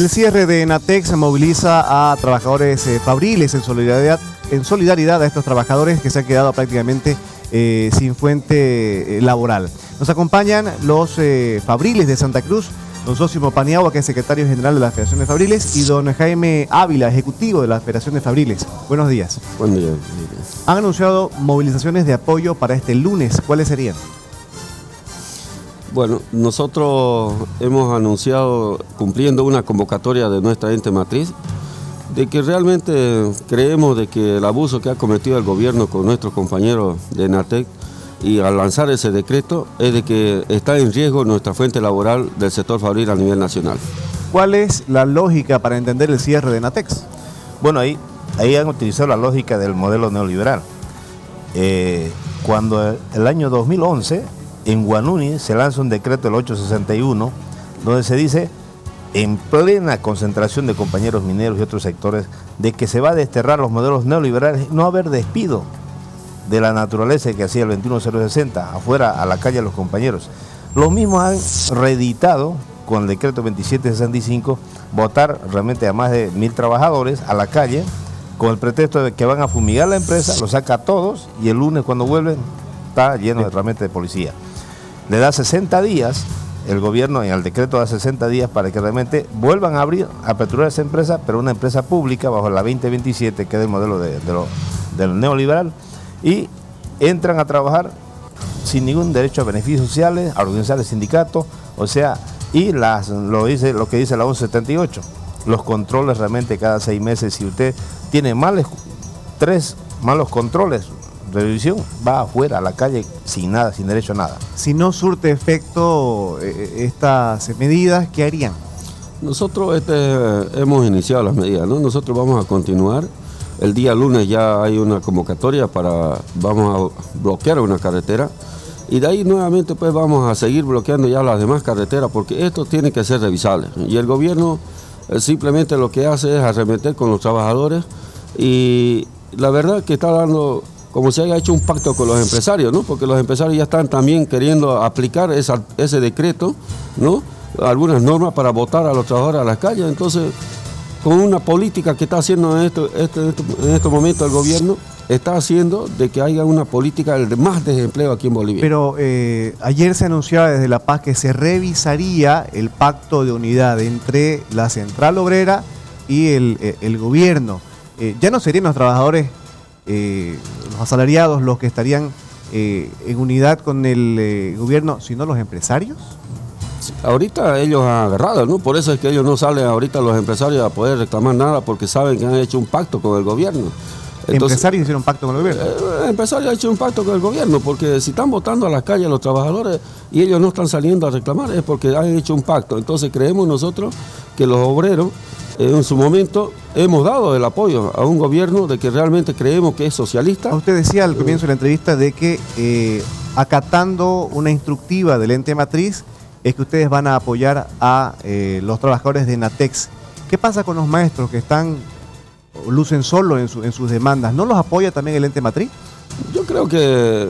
El cierre de Natex moviliza a trabajadores eh, fabriles en solidaridad, en solidaridad a estos trabajadores que se han quedado prácticamente eh, sin fuente eh, laboral. Nos acompañan los fabriles de Santa Cruz, don Sosimo Paniagua, que es secretario general de la Federación de Fabriles, y don Jaime Ávila, ejecutivo de la Federación de Fabriles. Buenos días. Buen día. Han anunciado movilizaciones de apoyo para este lunes. ¿Cuáles serían? Bueno, nosotros hemos anunciado, cumpliendo una convocatoria de nuestra ente matriz, de que realmente creemos de que el abuso que ha cometido el gobierno con nuestros compañeros de NATEC y al lanzar ese decreto es de que está en riesgo nuestra fuente laboral del sector fabril a nivel nacional. ¿Cuál es la lógica para entender el cierre de NATEX? Bueno, ahí, ahí han utilizado la lógica del modelo neoliberal. Eh, cuando el año 2011 en Guanuni se lanza un decreto el 861 donde se dice en plena concentración de compañeros mineros y otros sectores de que se va a desterrar los modelos neoliberales, no haber despido de la naturaleza que hacía el 21060, afuera a la calle a los compañeros. Los mismos han reeditado con el decreto 2765 votar realmente a más de mil trabajadores a la calle con el pretexto de que van a fumigar la empresa, lo saca a todos y el lunes cuando vuelven está lleno de realmente de policía le da 60 días, el gobierno en el decreto da 60 días para que realmente vuelvan a abrir, a aperturar esa empresa, pero una empresa pública bajo la 2027, que es el modelo de, del neoliberal, y entran a trabajar sin ningún derecho a beneficios sociales, a organizar el sindicato, o sea, y las, lo, dice, lo que dice la 1178, los controles realmente cada seis meses, si usted tiene tres malos controles, revisión va afuera, a la calle, sin nada, sin derecho a nada. Si no surte efecto eh, eh, estas medidas, ¿qué harían? Nosotros este, hemos iniciado las medidas, ¿no? Nosotros vamos a continuar. El día lunes ya hay una convocatoria para, vamos a bloquear una carretera y de ahí nuevamente pues vamos a seguir bloqueando ya las demás carreteras porque esto tiene que ser revisable. Y el gobierno eh, simplemente lo que hace es arremeter con los trabajadores y la verdad que está dando como se haya hecho un pacto con los empresarios, ¿no? Porque los empresarios ya están también queriendo aplicar ese decreto, ¿no? Algunas normas para votar a los trabajadores a las calles. Entonces, con una política que está haciendo en, esto, este, en estos momentos el gobierno, está haciendo de que haya una política de más desempleo aquí en Bolivia. Pero eh, ayer se anunciaba desde La Paz que se revisaría el pacto de unidad entre la central obrera y el, eh, gobierno. Eh, ya no serían los trabajadores asalariados los que estarían eh, en unidad con el eh, gobierno, sino los empresarios? ahorita ellos han agarrado, ¿no? Por eso es que ellos no salen ahorita los empresarios a poder reclamar nada porque saben que han hecho un pacto con el gobierno. ¿Empresarios hicieron un pacto con el gobierno? empresarios han hecho un pacto con el gobierno porque si están votando a las calles los trabajadores y ellos no están saliendo a reclamar es porque han hecho un pacto. Entonces creemos nosotros que los obreros en su momento hemos dado el apoyo a un gobierno de que realmente creemos que es socialista. Usted decía al comienzo de la entrevista de que eh, acatando una instructiva del ente matriz es que ustedes van a apoyar a eh, los trabajadores de Natex. ¿Qué pasa con los maestros que están lucen solo en, en sus demandas? ¿No los apoya también el ente matriz? Yo creo que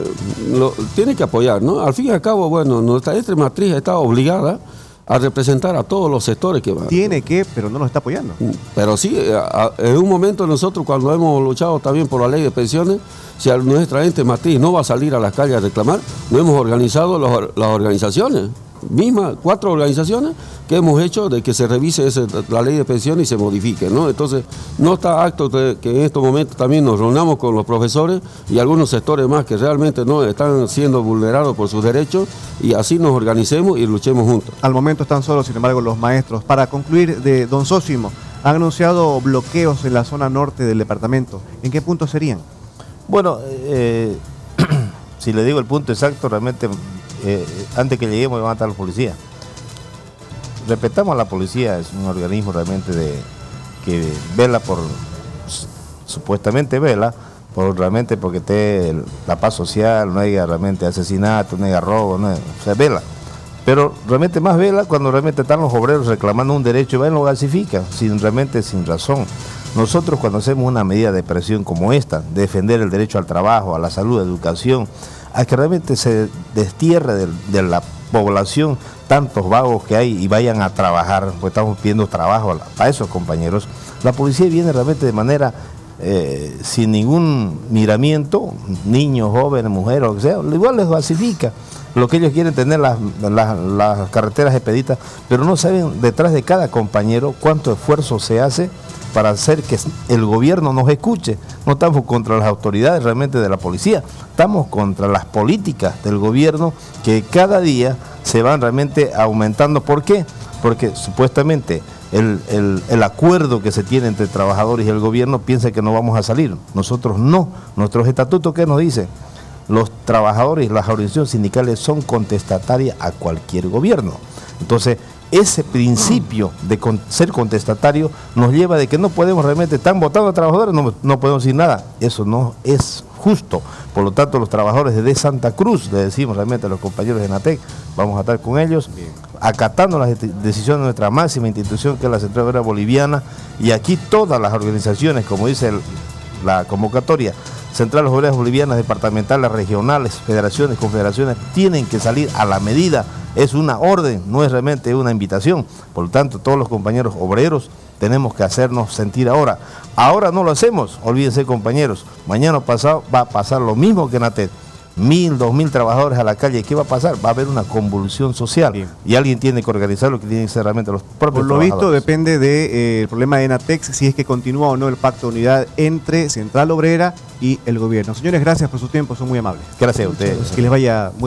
lo, tiene que apoyar, ¿no? Al fin y al cabo, bueno, nuestra ente matriz está obligada a representar a todos los sectores que van. Tiene que, pero no nos está apoyando. Mm, pero sí, eh, en un momento nosotros cuando hemos luchado también por la ley de pensiones, si nuestra ente matriz no va a salir a las calles a reclamar, no hemos organizado las organizaciones mismas cuatro organizaciones que hemos hecho de que se revise la ley de pensiones y se modifique. ¿no? Entonces, no está acto de que en estos momentos también nos reunamos con los profesores y algunos sectores más que realmente no están siendo vulnerados por sus derechos y así nos organicemos y luchemos juntos. Al momento están solos, sin embargo, los maestros. Para concluir, de Don Sósimo, han anunciado bloqueos en la zona norte del departamento. ¿En qué punto serían? Bueno, eh, si le digo el punto exacto, realmente eh, antes que lleguemos van a estar los policías. Respetamos a la policía, es un organismo realmente de que vela por, supuestamente vela, por realmente porque esté la paz social, no haya realmente asesinato, no haya robo, no o sea, vela. Pero realmente más vela cuando realmente están los obreros reclamando un derecho y van lo gasifican, sin realmente sin razón. Nosotros cuando hacemos una medida de presión como esta, defender el derecho al trabajo, a la salud, a la educación, a que realmente se destierre de, la población, tantos vagos que hay y vayan a trabajar, pues estamos pidiendo trabajo a esos compañeros. La policía viene realmente de manera eh, sin ningún miramiento, niños, jóvenes, mujeres, que sea, igual les basifica lo que ellos quieren tener las, las carreteras expeditas, pero no saben detrás de cada compañero cuánto esfuerzo se hace para hacer que el gobierno nos escuche. No estamos contra las autoridades realmente de la policía, estamos contra las políticas del gobierno que cada día se van realmente aumentando. ¿Por qué? Porque supuestamente el, el, acuerdo que se tiene entre trabajadores y el gobierno piensa que no vamos a salir. Nosotros no. Nuestros estatutos, ¿qué nos dicen? Los trabajadores y las organizaciones sindicales son contestatarias a cualquier gobierno. Entonces, ese principio de ser contestatario nos lleva de que no podemos realmente, están votando a trabajadores, no, no podemos decir nada. Eso no es justo. Por lo tanto, los trabajadores de Santa Cruz, le decimos realmente a los compañeros de NATEC, vamos a estar con ellos, acatando las decisiones de nuestra máxima institución, que es la Central Obrera Boliviana, y aquí todas las organizaciones, como dice la convocatoria, Centrales Obreras Bolivianas, departamentales, regionales, federaciones, confederaciones, tienen que salir a la medida es una orden, no es realmente una invitación. Por lo tanto, todos los compañeros obreros tenemos que hacernos sentir ahora. Ahora no lo hacemos, olvídense compañeros, mañana pasado va a pasar lo mismo que en ATED. Mil, dos mil trabajadores a la calle, ¿qué va a pasar? Va a haber una convulsión social y alguien tiene que organizar lo que tienen que ser realmente los propios Por lo visto depende del de, eh, problema de Enatex, si es que continúa o no el pacto de unidad entre Central Obrera y el gobierno. Señores, gracias por su tiempo, son muy amables. Gracias a ustedes. Que les vaya muy